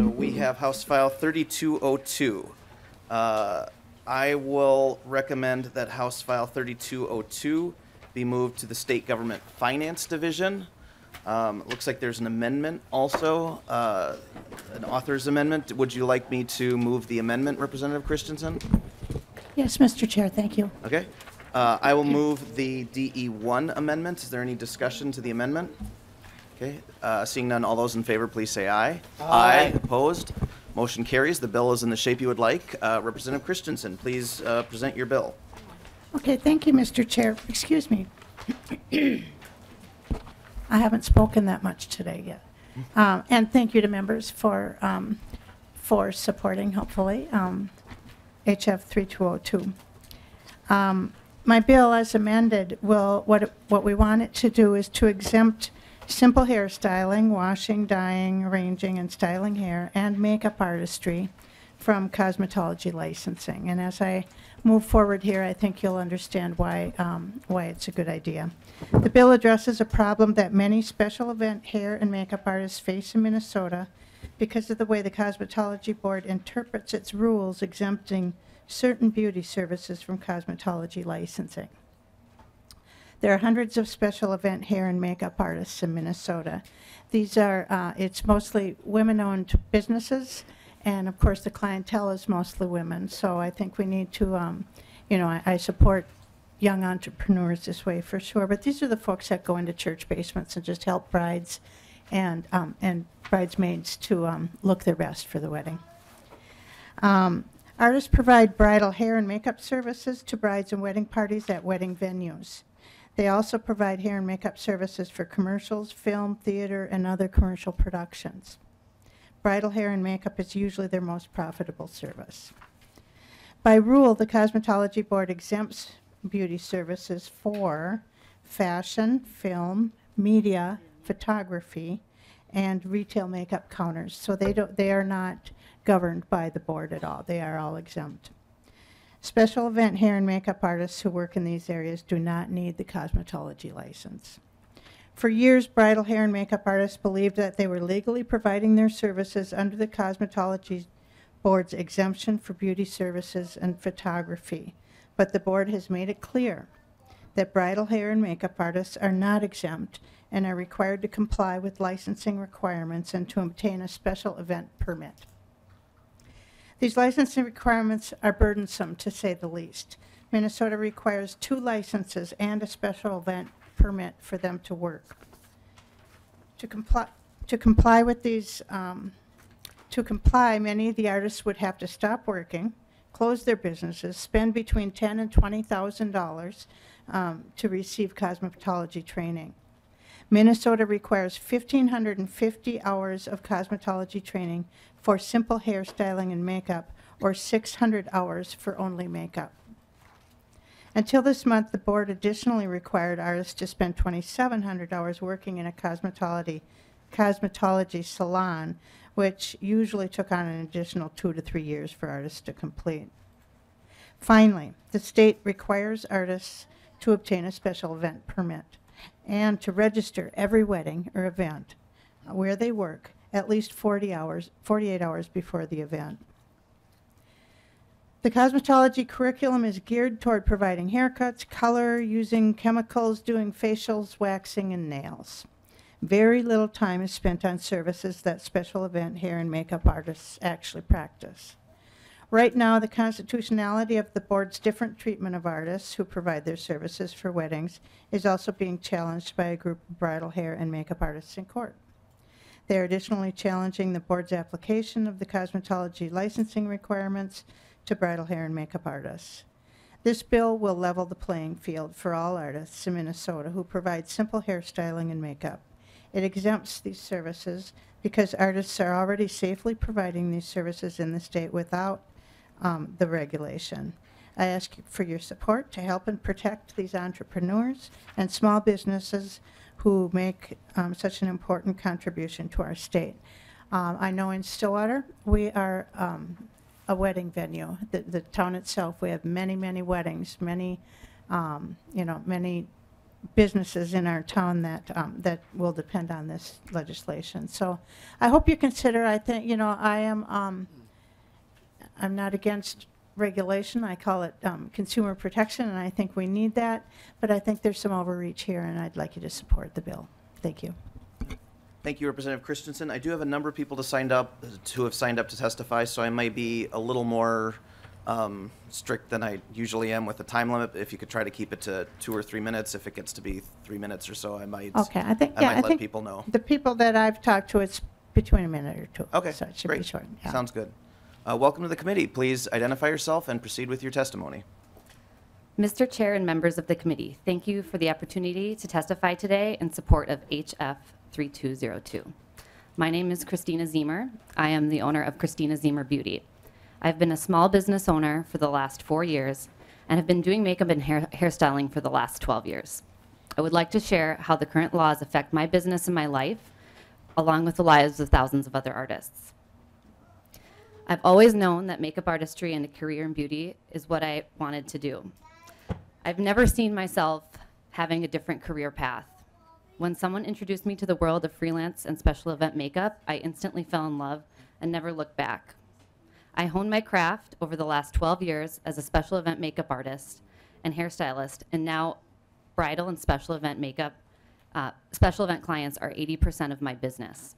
So we have House File 3202. Uh, I will recommend that House File 3202 be moved to the State Government Finance Division. Um, it Looks like there's an amendment also, uh, an author's amendment. Would you like me to move the amendment, Representative Christensen? Yes, Mr. Chair, thank you. Okay. Uh, I will move the DE1 amendment. Is there any discussion to the amendment? Okay, uh, seeing none, all those in favor, please say aye. Aye. Opposed? Motion carries. The bill is in the shape you would like. Uh, Representative Christensen, please uh, present your bill. Okay, thank you, Mr. Chair. Excuse me. I haven't spoken that much today yet. Um, And thank you to members for, um, for supporting, hopefully, um, HF 3202. Um, My bill as amended will, what, what we want it to do is to exempt simple hairstyling, washing, dyeing, arranging, and styling hair, and makeup artistry from cosmetology licensing. And as I move forward here, I think you'll understand why, um, why it's a good idea. The bill addresses a problem that many special event hair and makeup artists face in Minnesota because of the way the Cosmetology Board interprets its rules exempting certain beauty services from cosmetology licensing. There are hundreds of special event hair and makeup artists in Minnesota. These are, uh, it's mostly women-owned businesses, and of course, the clientele is mostly women. So I think we need to, um, you know, I, I support young entrepreneurs this way for sure. But these are the folks that go into church basements and just help brides and um, and bridesmaids to um, look their best for the wedding. Um, artists provide bridal hair and makeup services to brides and wedding parties at wedding venues. They also provide hair and makeup services for commercials, film, theater, and other commercial productions. Bridal hair and makeup is usually their most profitable service. By rule, the Cosmetology Board exempts beauty services for fashion, film, media, photography, and retail makeup counters. So they don't, they are not governed by the board at all. They are all exempt. Special event hair and makeup artists who work in these areas do not need the cosmetology license. For years, bridal hair and makeup artists believed that they were legally providing their services under the Cosmetology Board's exemption for beauty services and photography. But the board has made it clear that bridal hair and makeup artists are not exempt and are required to comply with licensing requirements and to obtain a special event permit. These licensing requirements are burdensome, to say the least. Minnesota requires two licenses and a special event permit for them to work. To comply, to comply with these, um, to comply, many of the artists would have to stop working, close their businesses, spend between ten and twenty thousand dollars um, to receive cosmetology training. Minnesota requires 1,550 hours of cosmetology training for simple hairstyling and makeup, or 600 hours for only makeup. Until this month, the board additionally required artists to spend 2,700 hours working in a cosmetology, cosmetology salon, which usually took on an additional two to three years for artists to complete. Finally, the state requires artists to obtain a special event permit and to register every wedding or event where they work at least 40 hours, 48 hours before the event. The cosmetology curriculum is geared toward providing haircuts, color, using chemicals, doing facials, waxing, and nails. Very little time is spent on services that special event hair and makeup artists actually practice. Right now, the constitutionality of the board's different treatment of artists who provide their services for weddings is also being challenged by a group of bridal hair and makeup artists in court. They are additionally challenging the board's application of the cosmetology licensing requirements to bridal hair and makeup artists. This bill will level the playing field for all artists in Minnesota who provide simple hairstyling and makeup. It exempts these services because artists are already safely providing these services in the state without um, the regulation. I ask for your support to help and protect these entrepreneurs and small businesses who make um, such an important contribution to our state. Um, I know in Stillwater, we are um, a wedding venue. The, the town itself, we have many, many weddings, many, um, you know, many businesses in our town that, um, that will depend on this legislation. So I hope you consider, I think, you know, I am, um, I'm not against regulation. I call it um, consumer protection, and I think we need that. But I think there's some overreach here, and I'd like you to support the bill. Thank you. Thank you, Representative Christensen. I do have a number of people to signed up, who have signed up to testify, so I might be a little more um, strict than I usually am with the time limit. If you could try to keep it to two or three minutes, if it gets to be three minutes or so, I might. Okay, I think, I yeah, might I let think people know. the people that I've talked to, it's between a minute or two. Okay, So it should be short. yeah. Sounds good. Uh, Welcome to the committee. Please identify yourself and proceed with your testimony. Mr. Chair and members of the committee, thank you for the opportunity to testify today in support of HF 3202. My name is Christina Zemer. I am the owner of Christina Zemer Beauty. I've been a small business owner for the last four years and have been doing makeup and hair hairstyling for the last 12 years. I would like to share how the current laws affect my business and my life, along with the lives of thousands of other artists. I've always known that makeup artistry and a career in beauty is what I wanted to do. I've never seen myself having a different career path. When someone introduced me to the world of freelance and special event makeup, I instantly fell in love and never looked back. I honed my craft over the last 12 years as a special event makeup artist and hairstylist, and now bridal and special event makeup, uh, special event clients are 80% of my business.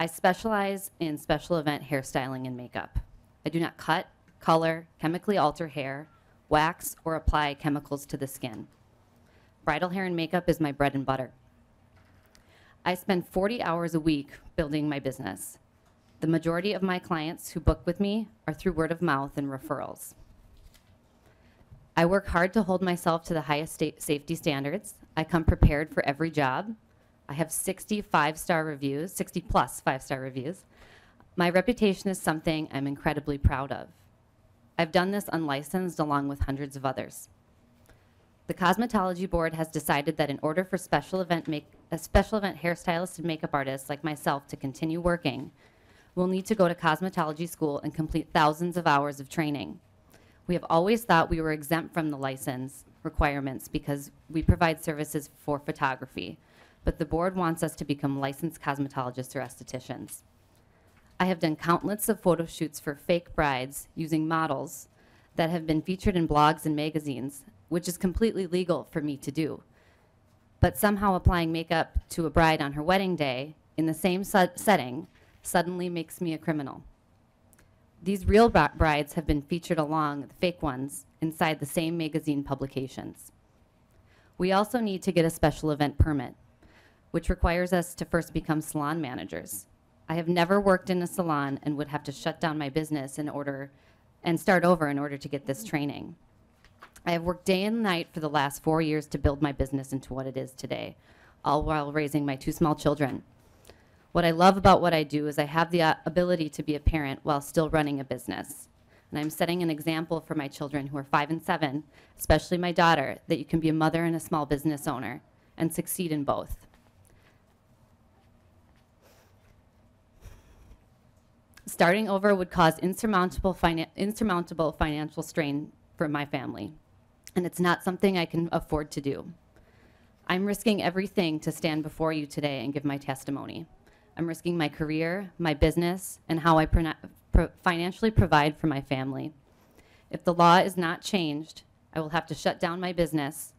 I specialize in special event hairstyling and makeup. I do not cut, color, chemically alter hair, wax, or apply chemicals to the skin. Bridal hair and makeup is my bread and butter. I spend 40 hours a week building my business. The majority of my clients who book with me are through word of mouth and referrals. I work hard to hold myself to the highest safety standards. I come prepared for every job. I have 60 five star reviews, 60 plus five star reviews. My reputation is something I'm incredibly proud of. I've done this unlicensed along with hundreds of others. The Cosmetology Board has decided that in order for special event make, a special event hairstylist and makeup artists like myself to continue working, we'll need to go to cosmetology school and complete thousands of hours of training. We have always thought we were exempt from the license requirements because we provide services for photography, but the board wants us to become licensed cosmetologists or estheticians. I have done countless of photo shoots for fake brides using models that have been featured in blogs and magazines, which is completely legal for me to do. But somehow applying makeup to a bride on her wedding day in the same setting suddenly makes me a criminal. These real bri- brides have been featured along the fake ones inside the same magazine publications. We also need to get a special event permit, which requires us to first become salon managers. I have never worked in a salon and would have to shut down my business in order and start over in order to get this training. I have worked day and night for the last four years to build my business into what it is today, all while raising my two small children. What I love about what I do is I have the uh, ability to be a parent while still running a business. And I'm setting an example for my children who are five and seven, especially my daughter, that you can be a mother and a small business owner and succeed in both. Starting over would cause insurmountable, finan- insurmountable financial strain for my family, and it's not something I can afford to do. I'm risking everything to stand before you today and give my testimony. I'm risking my career, my business, and how I prona- pro- financially provide for my family. If the law is not changed, I will have to shut down my business,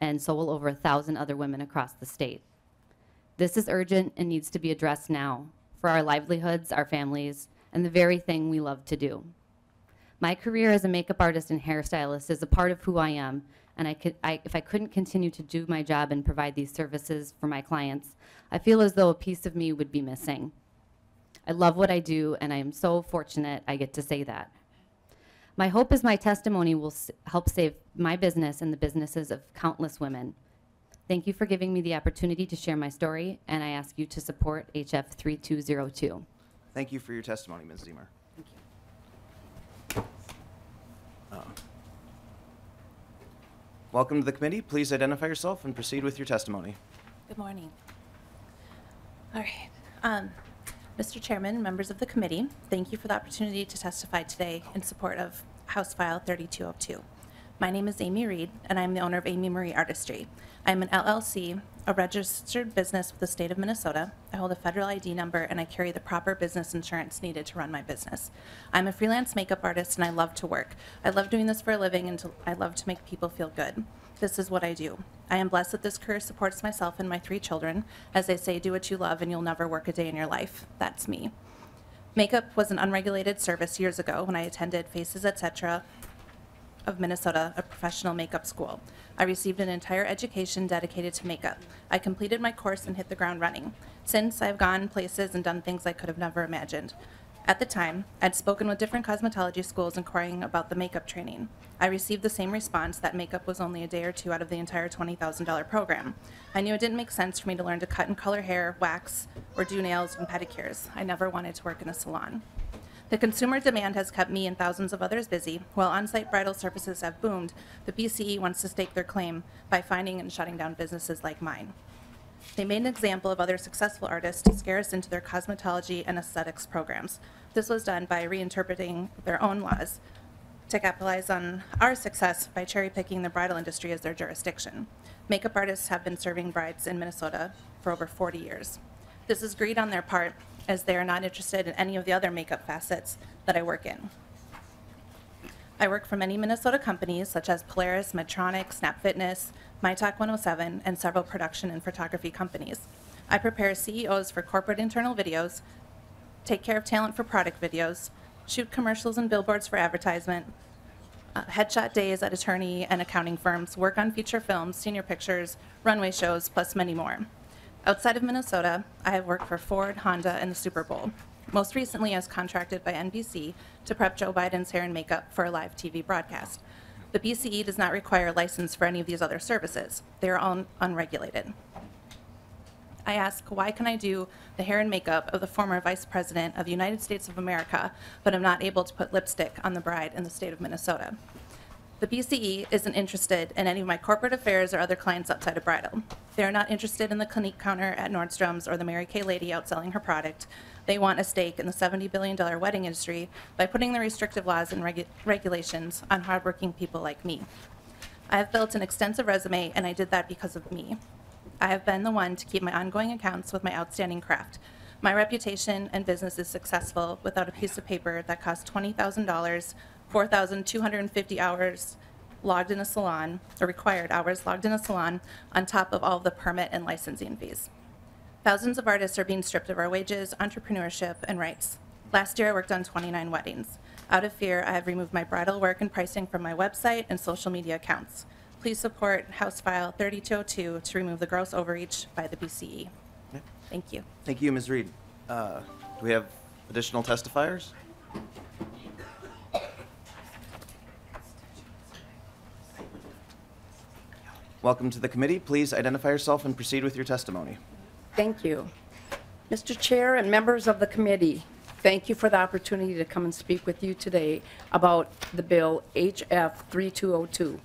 and so will over a thousand other women across the state. This is urgent and needs to be addressed now for our livelihoods, our families, and the very thing we love to do. My career as a makeup artist and hairstylist is a part of who I am, and I could, I, if I couldn't continue to do my job and provide these services for my clients, I feel as though a piece of me would be missing. I love what I do, and I am so fortunate I get to say that. My hope is my testimony will help save my business and the businesses of countless women. Thank you for giving me the opportunity to share my story, and I ask you to support HF 3202. Thank you for your testimony, Ms. Zemer. Thank you. Uh, Welcome to the committee. Please identify yourself and proceed with your testimony. Good morning. All right. Um, Mr. Chairman, members of the committee, thank you for the opportunity to testify today in support of House File 3202. My name is Amy Reed, and I'm the owner of Amy Marie Artistry. I'm an LLC, a registered business with the state of Minnesota. I hold a federal ID number and I carry the proper business insurance needed to run my business. I'm a freelance makeup artist and I love to work. I love doing this for a living and to, I love to make people feel good. This is what I do. I am blessed that this career supports myself and my three children. As they say, do what you love and you'll never work a day in your life. That's me. Makeup was an unregulated service years ago when I attended Faces Etc of Minnesota, a professional makeup school. I received an entire education dedicated to makeup. I completed my course and hit the ground running. Since, I've gone places and done things I could have never imagined. At the time, I'd spoken with different cosmetology schools inquiring about the makeup training. I received the same response that makeup was only a day or two out of the entire $20,000 program. I knew it didn't make sense for me to learn to cut and color hair, wax, or do nails and pedicures. I never wanted to work in a salon. The consumer demand has kept me and thousands of others busy. While on-site bridal services have boomed, the BCE wants to stake their claim by finding and shutting down businesses like mine. They made an example of other successful artists to scare us into their cosmetology and aesthetics programs. This was done by reinterpreting their own laws to capitalize on our success by cherry-picking the bridal industry as their jurisdiction. Makeup artists have been serving brides in Minnesota for over 40 years. This is greed on their part, as they are not interested in any of the other makeup facets that I work in. I work for many Minnesota companies such as Polaris, Medtronic, Snap Fitness, MyTalk 107, and several production and photography companies. I prepare CEOs for corporate internal videos, take care of talent for product videos, shoot commercials and billboards for advertisement, uh, headshot days at attorney and accounting firms, work on feature films, senior pictures, runway shows, plus many more. Outside of Minnesota, I have worked for Ford, Honda, and the Super Bowl. Most recently, I was contracted by NBC to prep Joe Biden's hair and makeup for a live TV broadcast. The BCE does not require a license for any of these other services. They are all unregulated. I ask, why can I do the hair and makeup of the former Vice President of the United States of America, but I'm not able to put lipstick on the bride in the state of Minnesota? The BCE isn't interested in any of my corporate affairs or other clients outside of bridal. They are not interested in the Clinique counter at Nordstrom's or the Mary Kay lady outselling her product. They want a stake in the $70 billion wedding industry by putting the restrictive laws and regu- regulations on hardworking people like me. I have built an extensive resume, and I did that because of me. I have been the one to keep my ongoing accounts with my outstanding craft. My reputation and business is successful without a piece of paper that costs $20,000, 4,250 hours logged in a salon, or required hours logged in a salon, on top of all of the permit and licensing fees. Thousands of artists are being stripped of our wages, entrepreneurship, and rights. Last year, I worked on 29 weddings. Out of fear, I have removed my bridal work and pricing from my website and social media accounts. Please support House File 3202 to remove the gross overreach by the BCE. Thank you. Thank you, Ms. Reed. Uh, Do we have additional testifiers? Welcome to the committee. Please identify yourself and proceed with your testimony. Thank you. Mr. Chair and members of the committee, thank you for the opportunity to come and speak with you today about the bill HF 3202.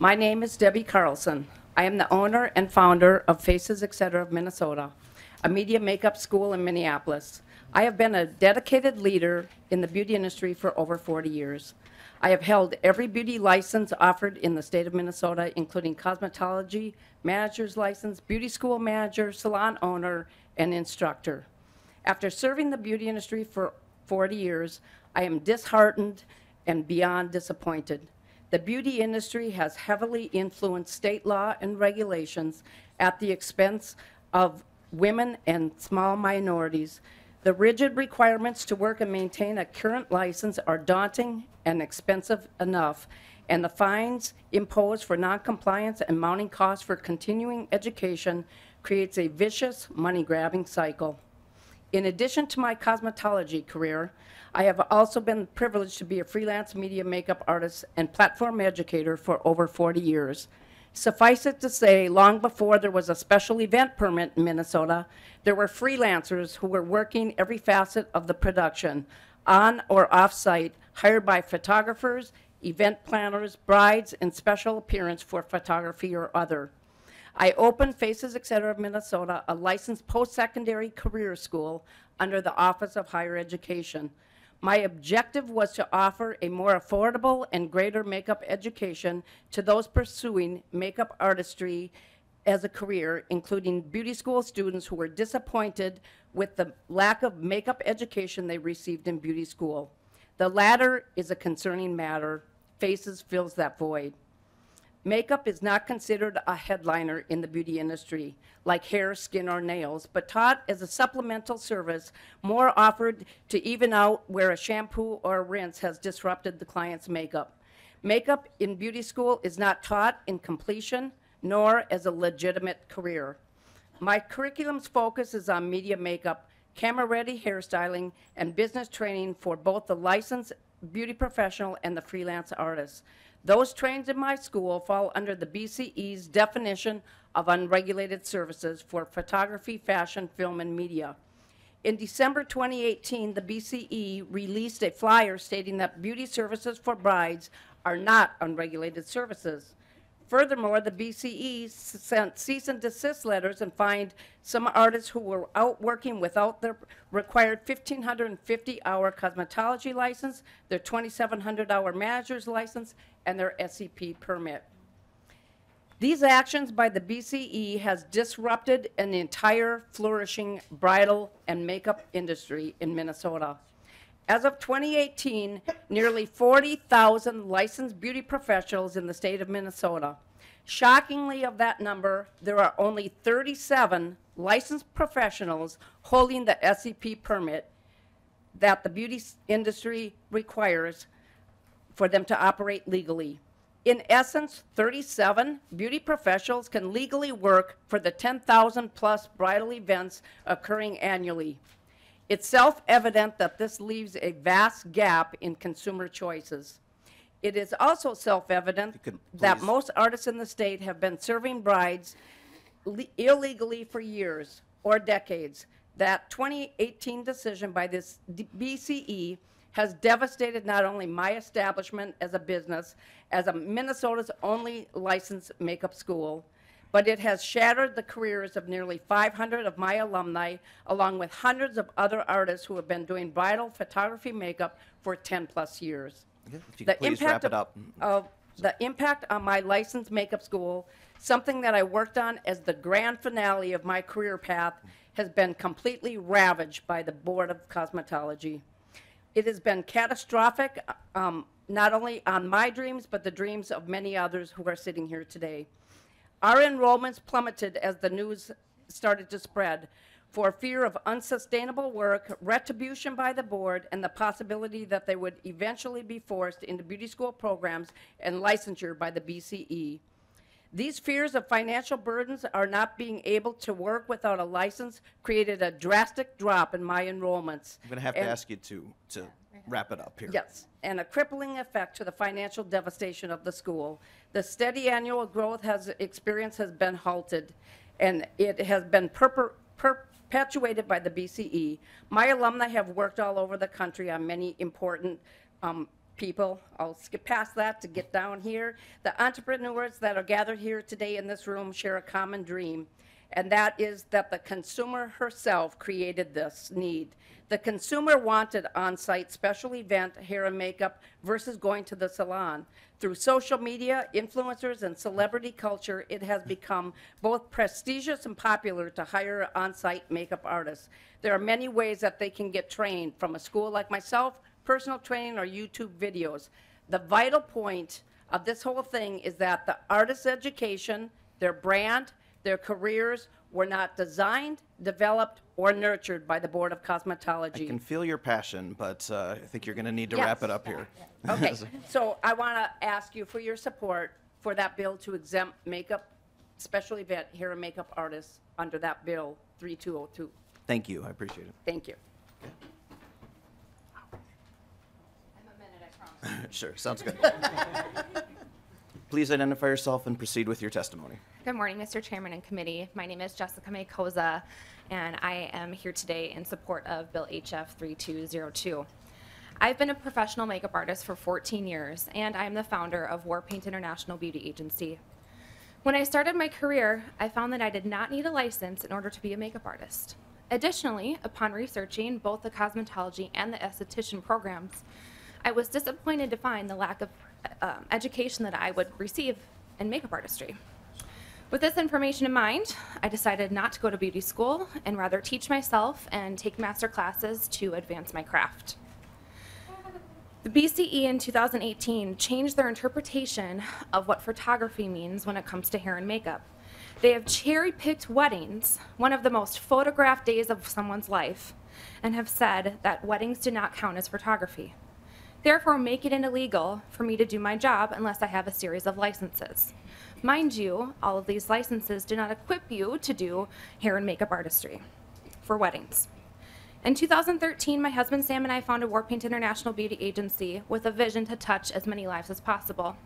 My name is Debbie Carlson. I am the owner and founder of Faces Etc. of Minnesota, a media makeup school in Minneapolis. I have been a dedicated leader in the beauty industry for over 40 years. I have held every beauty license offered in the state of Minnesota, including cosmetology, manager's license, beauty school manager, salon owner, and instructor. After serving the beauty industry for 40 years, I am disheartened and beyond disappointed. The beauty industry has heavily influenced state law and regulations at the expense of women and small minorities. The rigid requirements to work and maintain a current license are daunting and expensive enough, and the fines imposed for noncompliance and mounting costs for continuing education creates a vicious money-grabbing cycle. In addition to my cosmetology career, I have also been privileged to be a freelance media makeup artist and platform educator for over 40 years. Suffice it to say, long before there was a special event permit in Minnesota, there were freelancers who were working every facet of the production, on or off-site, hired by photographers, event planners, brides, and special appearance for photography or other. I opened Faces Etc. of Minnesota, a licensed post-secondary career school under the Office of Higher Education. My objective was to offer a more affordable and greater makeup education to those pursuing makeup artistry as a career, including beauty school students who were disappointed with the lack of makeup education they received in beauty school. The latter is a concerning matter. Faces fills that void. Makeup is not considered a headliner in the beauty industry, like hair, skin, or nails, but taught as a supplemental service, more offered to even out where a shampoo or a rinse has disrupted the client's makeup. Makeup in beauty school is not taught in completion, nor as a legitimate career. My curriculum's focus is on media makeup, camera-ready hairstyling, and business training for both the licensed beauty professional and the freelance artist. Those trained in my school fall under the BCE's definition of unregulated services for photography, fashion, film, and media. In December 2018, the BCE released a flyer stating that beauty services for brides are not unregulated services. Furthermore, the BCE sent cease and desist letters and fined some artists who were out working without their required 1,550-hour cosmetology license, their 2,700-hour manager's license, and their SCP permit. These actions by the BCE has disrupted an entire flourishing bridal and makeup industry in Minnesota. As of 2018, nearly 40,000 licensed beauty professionals in the state of Minnesota. Shockingly, of that number, there are only 37 licensed professionals holding the SCP permit that the beauty industry requires for them to operate legally. In essence, 37 beauty professionals can legally work for the 10,000-plus bridal events occurring annually. It's self-evident that this leaves a vast gap in consumer choices. It is also self-evident could that please- most artists in the state have been serving brides le- illegally for years or decades. That 2018 decision by this D- BCE has devastated not only my establishment as a business, as a Minnesota's only licensed makeup school, but it has shattered the careers of nearly 500 of my alumni, along with hundreds of other artists who have been doing bridal photography makeup for 10-plus years. If The please impact wrap it of- up. Of the impact on my licensed makeup school, something that I worked on as the grand finale of my career path, has been completely ravaged by the Board of Cosmetology. It has been catastrophic, um, not only on my dreams, but the dreams of many others who are sitting here today. Our enrollments plummeted as the news started to spread for fear of unsustainable work, retribution by the board, and the possibility that they would eventually be forced into beauty school programs and licensure by the BCE. These fears of financial burdens are not being able to work without a license created a drastic drop in my enrollments. I'm going to have to ask you to, to wrap it up here. Yes, and a crippling effect to the financial devastation of the school. The steady annual growth has, experience has been halted, and it has been perper- perpetuated by the BCE. My alumni have worked all over the country on many important um, people. I'll skip past that to get down here. The entrepreneurs that are gathered here today in this room share a common dream, and that is that the consumer herself created this need. The consumer wanted on-site special event hair and makeup versus going to the salon. Through social media, influencers, and celebrity culture, it has become both prestigious and popular to hire on-site makeup artists. There are many ways that they can get trained from a school like myself, personal training, or YouTube videos. The vital point of this whole thing is that the artist's education, their brand, their careers were not designed, developed, or nurtured by the Board of Cosmetology. I can feel your passion, but uh, I think you're going to need to Yes. wrap it up here. Okay, so I want to ask you for your support for that bill to exempt makeup, special event hair and makeup artists under that bill 3202. Thank you. I appreciate it. Thank you. Sure, sounds good. Please identify yourself and proceed with your testimony. Good morning, Mr. Chairman and committee. My name is Jessica Maykoza, and I am here today in support of Bill HF 3202. I've been a professional makeup artist for 14 years, and I am the founder of Warpaint International Beauty Agency. When I started my career, I found that I did not need a license in order to be a makeup artist. Additionally, upon researching both the cosmetology and the esthetician programs, I was disappointed to find the lack of um, education that I would receive in makeup artistry. With this information in mind, I decided not to go to beauty school and rather teach myself and take master classes to advance my craft. The BCE in 2018 changed their interpretation of what photography means when it comes to hair and makeup. They have cherry picked weddings, one of the most photographed days of someone's life, and have said that weddings do not count as photography. Therefore, make it illegal for me to do my job unless I have a series of licenses. Mind you, all of these licenses do not equip you to do hair and makeup artistry for weddings. In 2013, my husband Sam and I founded Warpaint International Beauty Agency with a vision to touch as many lives as possible.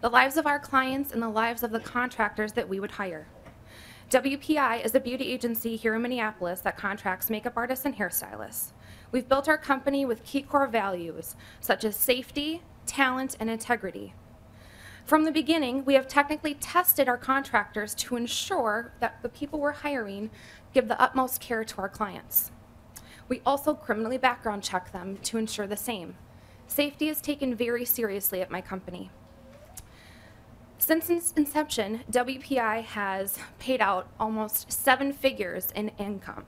The lives of our clients and the lives of the contractors that we would hire. WPI is a beauty agency here in Minneapolis that contracts makeup artists and hairstylists. We've built our company with key core values such as safety, talent, and integrity. From the beginning, we have technically tested our contractors to ensure that the people we're hiring give the utmost care to our clients. We also criminally background check them to ensure the same. Safety is taken very seriously at my company. Since its inception, WPI has paid out almost seven figures in income.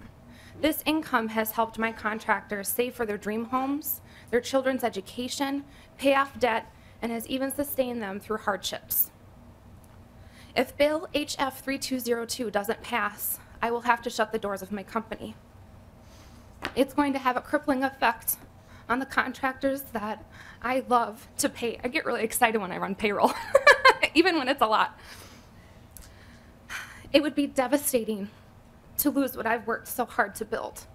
This income has helped my contractors save for their dream homes, their children's education, pay off debt, and has even sustained them through hardships. If Bill HF 3202 doesn't pass, I will have to shut the doors of my company. It's going to have a crippling effect on the contractors that I love to pay. I get really excited when I run payroll, even when it's a lot. It would be devastating to lose what I've worked so hard to build.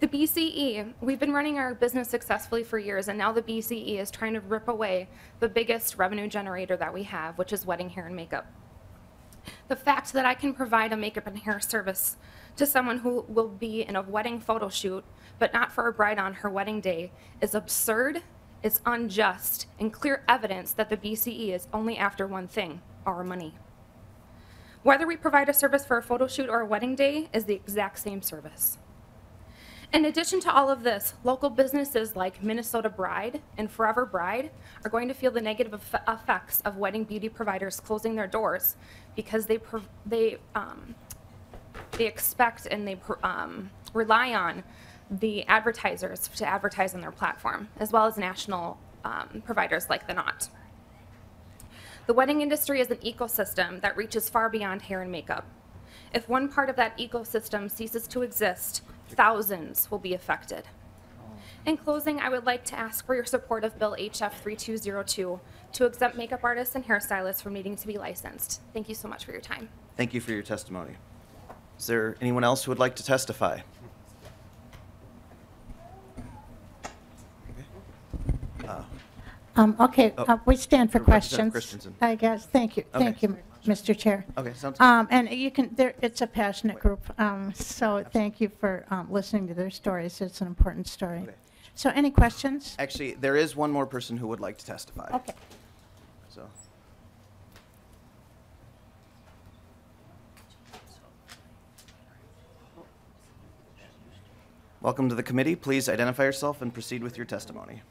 The BCE, we've been running our business successfully for years, and now the BCE is trying to rip away the biggest revenue generator that we have, which is wedding hair and makeup. The fact that I can provide a makeup and hair service to someone who will be in a wedding photo shoot, but not for a bride on her wedding day, is absurd, it's unjust, and clear evidence that the BCE is only after one thing our money. Whether we provide a service for a photo shoot or a wedding day is the exact same service. In addition to all of this, local businesses like Minnesota Bride and Forever Bride are going to feel the negative effects of wedding beauty providers closing their doors because they, they, um, they expect and they um, rely on the advertisers to advertise on their platform, as well as national um, providers like The Knot. The wedding industry is an ecosystem that reaches far beyond hair and makeup. If one part of that ecosystem ceases to exist, thousands will be affected. In closing, I would like to ask for your support of Bill HF 3202 to exempt makeup artists and hairstylists from needing to be licensed. Thank you so much for your time. Thank you for your testimony. Is there anyone else who would like to testify? Um, Okay, Oh, uh, we stand for Representative questions. Christensen. I guess, thank you, Okay. thank you, Mr. Chair. Okay, sounds good. Um, And you can, there, it's a passionate group, um, so thank you for um, listening to their stories. It's an important story. Okay. So any questions? Actually, there is one more person who would like to testify. Okay. So. Welcome to the committee. Please identify yourself and proceed with your testimony.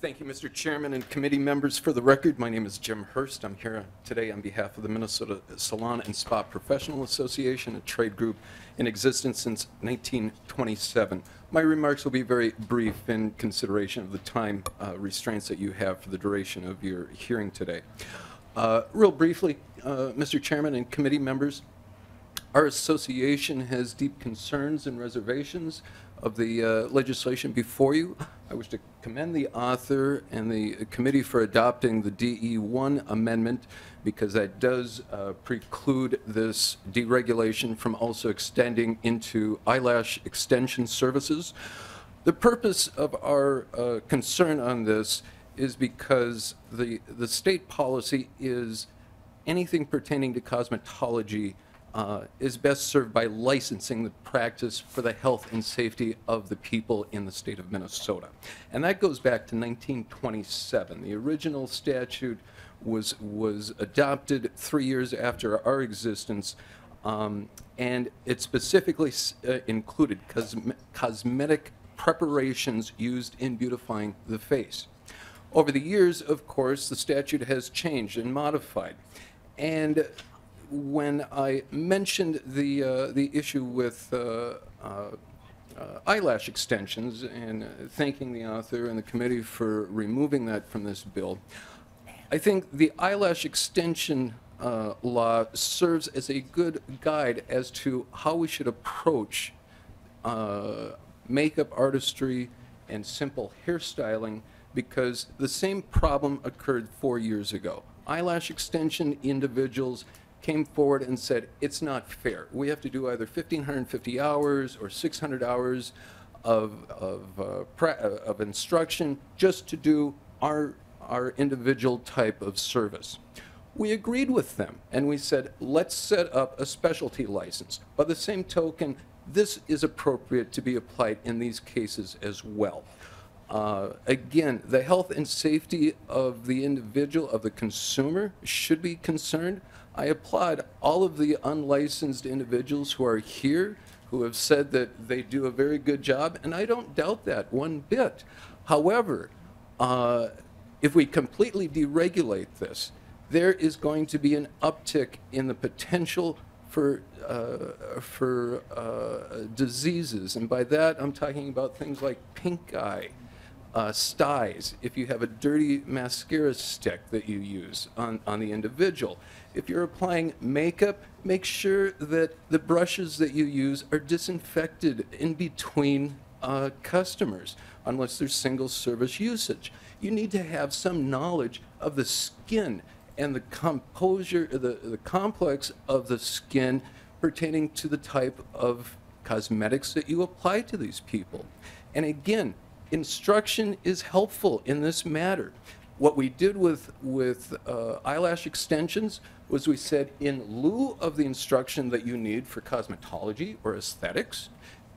Thank you, Mr. Chairman and committee members. For the record, my name is Jim Hurst. I'm here today on behalf of the Minnesota Salon and Spa Professional Association, a trade group in existence since 1927. My remarks will be very brief in consideration of the time uh, restraints that you have for the duration of your hearing today. Uh, Real briefly, uh, Mr. Chairman and committee members, our association has deep concerns and reservations of the uh, legislation before you. I wish to commend the author and the committee for adopting the DE1 amendment because that does uh, preclude this deregulation from also extending into eyelash extension services. The purpose of our uh, concern on this is because the, the state policy is anything pertaining to cosmetology uh, is best served by licensing the practice for the health and safety of the people in the state of Minnesota. And that goes back to 1927. The original statute was, was adopted three years after our existence, um, and it specifically uh, included cosme- cosmetic preparations used in beautifying the face. Over the years, of course, the statute has changed and modified. And when I mentioned the, uh, the issue with uh, uh, uh, eyelash extensions and thanking the author and the committee for removing that from this bill, I think the eyelash extension law serves as a good guide as to how we should approach makeup artistry and simple hairstyling because the same problem occurred four years ago. Eyelash extension individuals came forward and said, it's not fair. We have to do either 1,550 hours or 600 hours of, of, uh, uh, of instruction just to do our, our individual type of service. We agreed with them and we said, let's set up a specialty license. By the same token, this is appropriate to be applied in these cases as well. Uh, Again, the health and safety of the individual, of the consumer, should be concerned. I applaud all of the unlicensed individuals who are here, who have said that they do a very good job, and I don't doubt that one bit. However, uh, if we completely deregulate this, there is going to be an uptick in the potential for, uh, for uh, diseases. And by that, I'm talking about things like pink eye, uh, styes, if you have a dirty mascara stick that you use on, on the individual. If you're applying makeup, make sure that the brushes that you use are disinfected in between uh, customers, unless there's single service usage. You need to have some knowledge of the skin and the composure, the, the complex of the skin pertaining to the type of cosmetics that you apply to these people. And again, instruction is helpful in this matter. What we did with, with uh, eyelash extensions was we said, in lieu of the instruction that you need for cosmetology or aesthetics,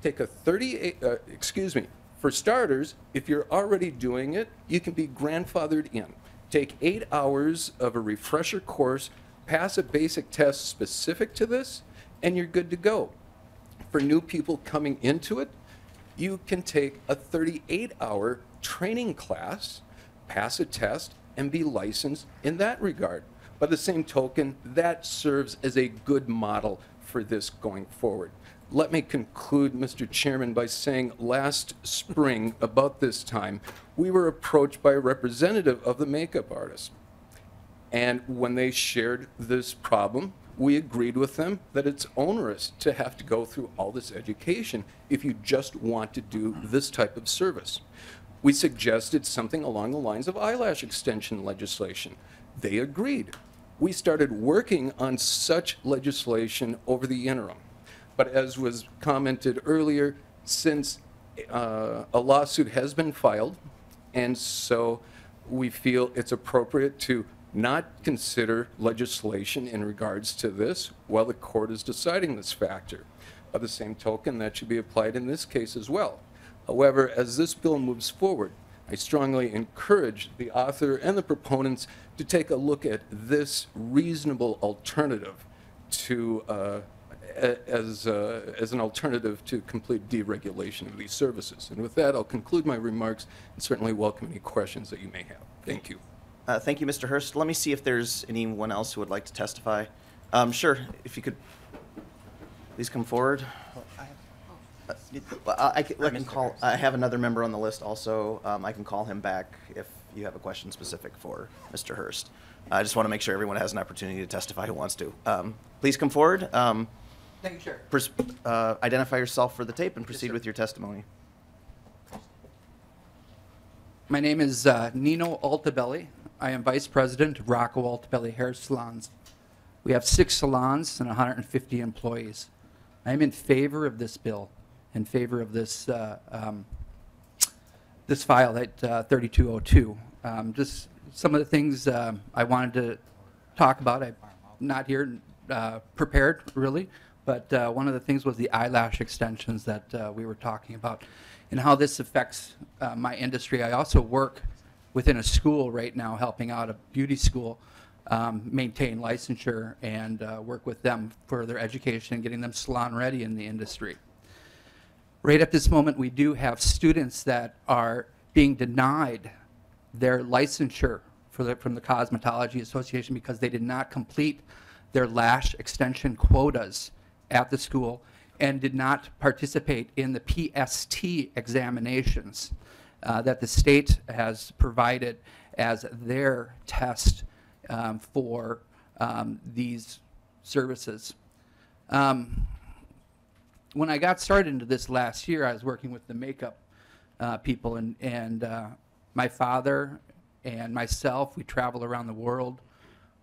take a 38, uh, excuse me, for starters, if you're already doing it, you can be grandfathered in. Take eight hours of a refresher course, pass a basic test specific to this, and you're good to go. For new people coming into it, you can take a 38-hour training class, pass a test, and be licensed in that regard. By the same token, that serves as a good model for this going forward. Let me conclude, Mr. Chairman, by saying last spring, about this time, we were approached by a representative of the makeup artist. And when they shared this problem, we agreed with them that it's onerous to have to go through all this education if you just want to do this type of service. We suggested something along the lines of eyelash extension legislation. They agreed. We started working on such legislation over the interim. But as was commented earlier, since uh, a lawsuit has been filed, and so we feel it's appropriate to not consider legislation in regards to this while the court is deciding this factor. By the same token, that should be applied in this case as well. However, as this bill moves forward, I strongly encourage the author and the proponents to take a look at this reasonable alternative to, uh, as, uh, as an alternative to complete deregulation of these services. And with that, I'll conclude my remarks and certainly welcome any questions that you may have. Thank you. Uh, Thank you, Mr. Hurst. Let me see if there's anyone else who would like to testify. Um, Sure, if you could please come forward. Uh, I I can I can call, I have another member on the list also. Um, I can call him back if you have a question specific for Mr. Hurst. I just want to make sure everyone has an opportunity to testify who wants to. Um, Please come forward. Um, Thank you, Chair. pers- uh, Identify yourself for the tape and proceed with your testimony. My name is uh, Nino Altobelli. I am Vice President of Rocco Altobelli Hair Salons. We have six salons and 150 employees. I am in favor of this bill, in favor of this, uh, um, this file at uh, 3202. Um, Just some of the things um, I wanted to talk about. I'm not here uh, prepared, really, but uh, one of the things was the eyelash extensions that uh, we were talking about and how this affects uh, my industry. I also work within a school right now, helping out a beauty school um, maintain licensure and uh, work with them for their education and getting them salon ready in the industry. Right at this moment, we do have students that are being denied their licensure the, from the Cosmetology Association because they did not complete their lash extension quotas at the school and did not participate in the PST examinations uh, that the state has provided as their test um, for um, these services. Um, when I got started into this last year, I was working with the makeup uh, people, and, and uh, my father and myself, we travel around the world.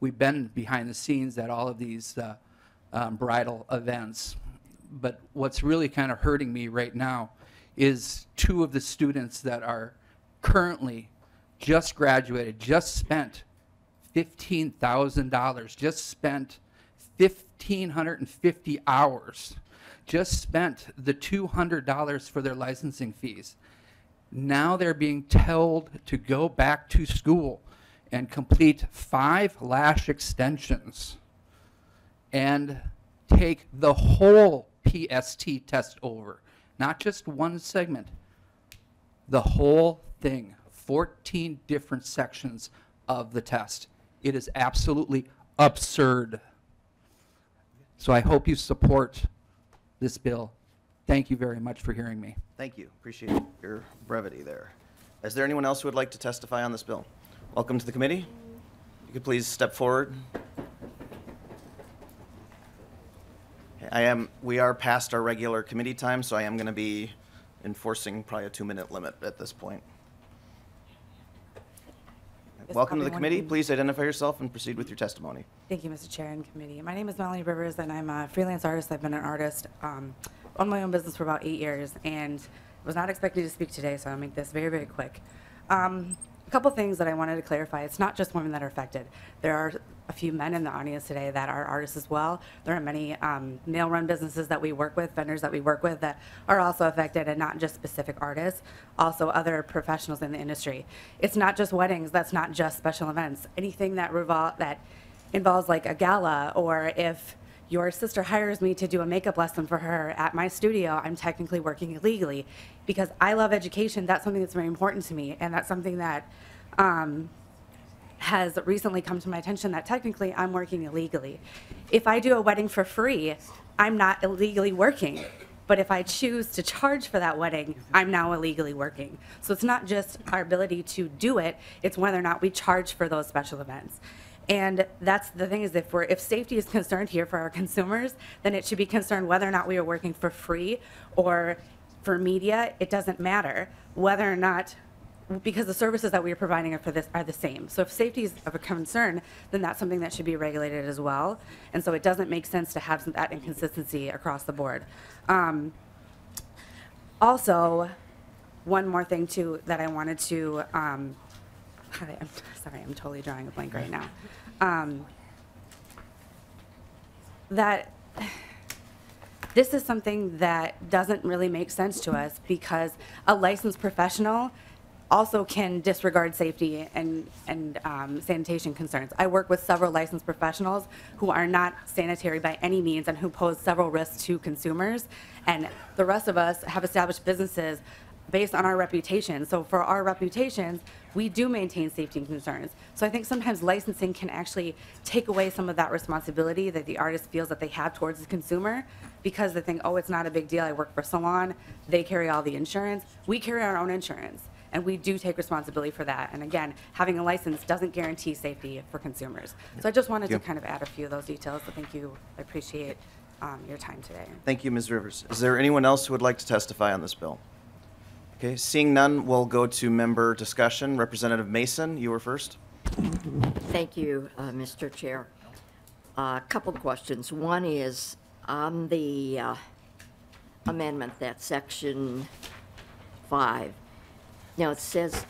We've been behind the scenes at all of these uh, um, bridal events. But what's really kind of hurting me right now is two of the students that are currently just graduated, just spent $15,000, just spent 1,550 hours, just spent the $200 for their licensing fees. Now they're being told to go back to school and complete five lash extensions and take the whole PST test over, not just one segment, the whole thing, 14 different sections of the test. It is absolutely absurd. So I hope you support this bill. Thank you very much for hearing me. Thank you. Appreciate your brevity there. Is there anyone else who would like to testify on this bill? Welcome to the committee. You could please step forward. I am, we are past our regular committee time, so I am going to be enforcing probably a two-minute limit at this point. Welcome to the committee. Please identify yourself and proceed with your testimony. Thank you, Mr. Chair and committee. My name is Melanie Rivers, and I'm a freelance artist. I've been an artist, um, owned my own business for about eight years, and was not expected to speak today, so I'll make this very, very quick. Um, a couple things that I wanted to clarify. It's not just women that are affected. There are a few men in the audience today that are artists as well. There are many um, male-run businesses that we work with, vendors that we work with that are also affected, and not just specific artists, also other professionals in the industry. It's not just weddings. That's not just special events. Anything that revol- that involves like a gala, or if your sister hires me to do a makeup lesson for her at my studio, I'm technically working illegally because I love education. That's something that's very important to me, and that's something that um, has recently come to my attention that technically I'm working illegally. If I do a wedding for free, I'm not illegally working. But if I choose to charge for that wedding, I'm now illegally working. So it's not just our ability to do it, it's whether or not we charge for those special events. And that's the thing is if we're if safety is concerned here for our consumers, then it should be concerned whether or not we are working for free or for media, it doesn't matter whether or not because the services that we are providing are for this are the same. So if safety is of a concern, then that's something that should be regulated as well. And so it doesn't make sense to have that inconsistency across the board. Um, also, one more thing too that I wanted to, um, I'm sorry, I'm totally drawing a blank right now. Um, that this is something that doesn't really make sense to us because a licensed professional also can disregard safety and, and um, sanitation concerns. I work with several licensed professionals who are not sanitary by any means and who pose several risks to consumers. And the rest of us have established businesses based on our reputation. So for our reputations, we do maintain safety concerns. So I think sometimes licensing can actually take away some of that responsibility that the artist feels that they have towards the consumer because they think, oh, it's not a big deal. I work for salon. They carry all the insurance. We carry our own insurance. And we do take responsibility for that. And again, having a license doesn't guarantee safety for consumers. So I just wanted to kind of add a few of those details. So thank you. I appreciate um, your time today. Thank you, Ms. Rivers. Is there anyone else who would like to testify on this bill? Okay, seeing none, we'll go to member discussion. Representative Mason, you were first. Thank you, uh, Mr. Chair. A couple of questions. One is on the uh, amendment, that section five. Now, it says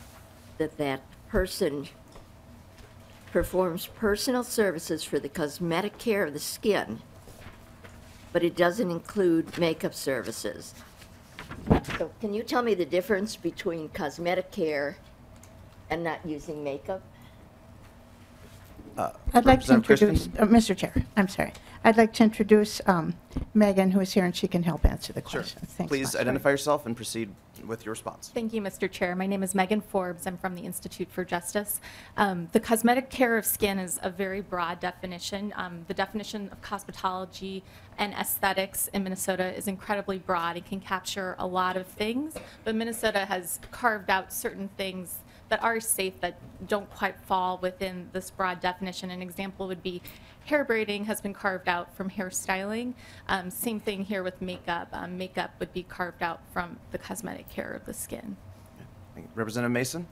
that that person performs personal services for the cosmetic care of the skin, but it doesn't include makeup services. So can you tell me the difference between cosmetic care and not using makeup? I'd like to Representative introduce, Christensen? uh, Mr. Chair, I'm sorry. I'd like to introduce um, Megan, who is here, and she can help answer the Sure. questions. Thanks Please much. identify yourself and proceed with your response. Thank you, Mr. Chair. My name is Megan Forbes. I'm from the Institute for Justice. Um, the cosmetic care of skin is a very broad definition. Um, the definition of cosmetology and aesthetics in Minnesota is incredibly broad. It can capture a lot of things, but Minnesota has carved out certain things that are safe that don't quite fall within this broad definition. An example would be hair braiding has been carved out from hairstyling. Um, same thing here with makeup. Um, makeup would be carved out from the cosmetic care of the skin. Representative Mason?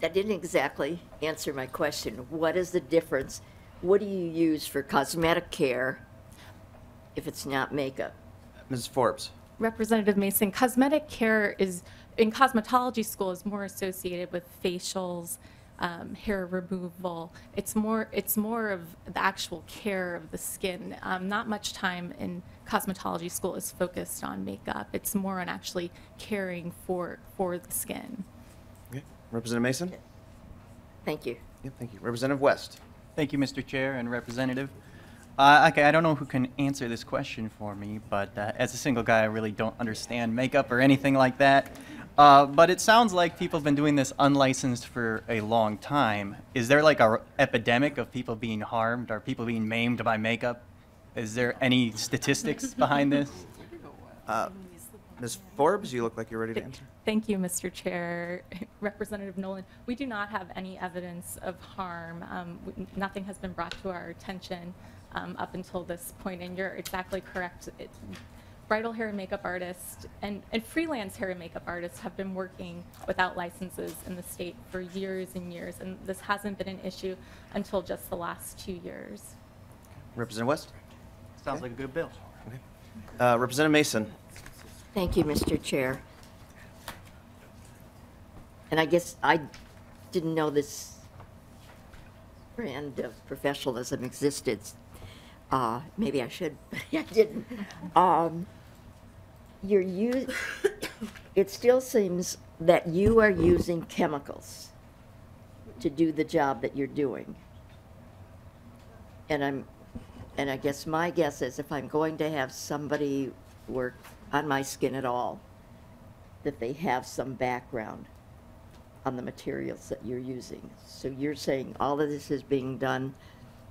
That didn't exactly answer my question. What is the difference? What do you use for cosmetic care if it's not makeup? Ms. Forbes? Representative Mason, cosmetic care is, in cosmetology school, is more associated with facials, um, hair removal. It's more, it's more of the actual care of the skin. Um, not much time in cosmetology school is focused on makeup. It's more on actually caring for, for the skin. Okay. Representative Mason? Thank you. Yeah, thank you. Representative West? Thank you, Mr. Chair and Representative. Uh, okay, I don't know who can answer this question for me, but uh, as a single guy, I really don't understand makeup or anything like that. Uh, but it sounds like people have been doing this unlicensed for a long time. Is there like a epidemic of people being harmed or people being maimed by makeup? Is there any statistics behind this? Ms. Forbes, you look like you're ready to answer. Thank you, Mr. Chair. Representative Nolan, we do not have any evidence of harm. Um, w- Nothing has been brought to our attention um, up until this point, and you're exactly correct. It- Bridal hair and makeup artists and and freelance hair and makeup artists have been working without licenses in the state for years and years, and this hasn't been an issue until just the last two years. Representative West? Sounds like a good bill. Uh, Representative Mason? Thank you, Mr. Chair. And I guess I didn't know this brand of professionalism existed. Uh, maybe I should, but I didn't. Um, you're u- it still seems that you are using chemicals to do the job that you're doing. And I'm, and I guess my guess is if I'm going to have somebody work on my skin at all, that they have some background on the materials that you're using. So you're saying all of this is being done,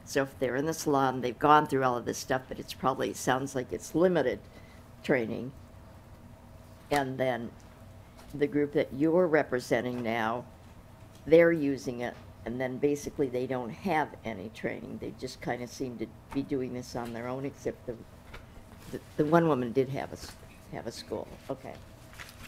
so if they're in the salon, they've gone through all of this stuff, but it's probably, sounds like it's limited training. And then the group that you're representing now, they're using it, and then basically they don't have any training. They just kind of seem to be doing this on their own, except the, the, the one woman did have a, s- have a school. Okay.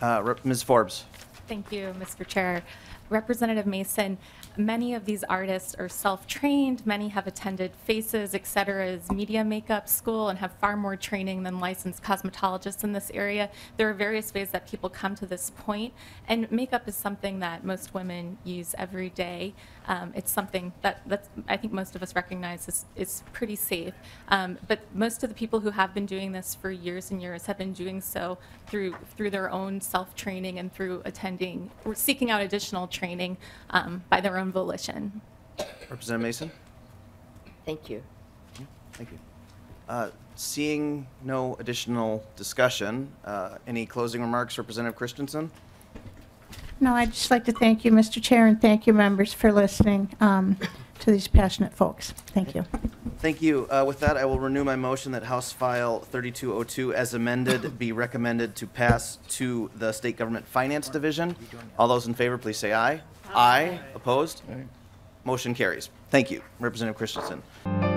Uh, Rep- Ms. Forbes? Thank you, Mr. Chair. Representative Mason, many of these artists are self-trained, many have attended Faces, et cetera's media makeup school and have far more training than licensed cosmetologists in this area. There are various ways that people come to this point, and makeup is something that most women use every day. Um, it's something that that's, I think most of us recognize is, is pretty safe. Um, but most of the people who have been doing this for years and years have been doing so through through their own self-training and through attending or seeking out additional training um, by their own volition. Representative Mason? Thank you. Thank you. Uh, Seeing no additional discussion, uh, any closing remarks, Representative Christensen? No, I'd just like to thank you, Mr. Chair, and thank you, members, for listening um, to these passionate folks. Thank you. Thank you. Uh, With that, I will renew my motion that House File 3202 as amended be recommended to pass to the State Government Finance Division. All those in favor, please say aye. Aye. Opposed? Motion carries. Thank you, Representative Christensen.